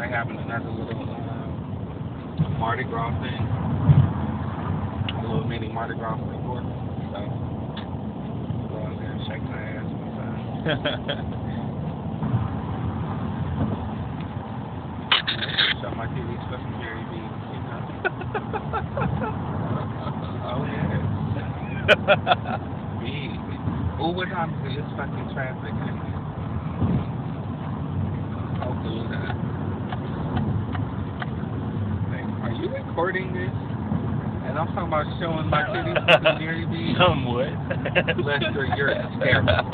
they having another little um, Mardi Gras thing, a little mini Mardi Gras for So go out there and shake my ass one time. Shut my TV some Jerry B. You know. oh yeah. B. Oh, what time is it? It's fucking traffic. Recording this? And I'm talking about showing my titties to Jerry B. Somewhat. Lester, you're a hysterical.